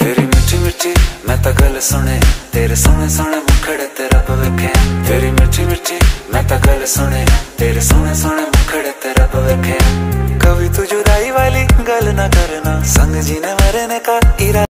तेरी मिर्ची मिर्ची मैं तो गल सुने, तेरे सोने सोने मुखड़े तेरा पवेखे तेरी मिर्ची मिर्ची मैं तो गल सुने, तेरे सोने सोने मुखड़े तेरा पवेखे कभी तू जुदाई वाली गल ना करना, संग जी ने मरने का इरा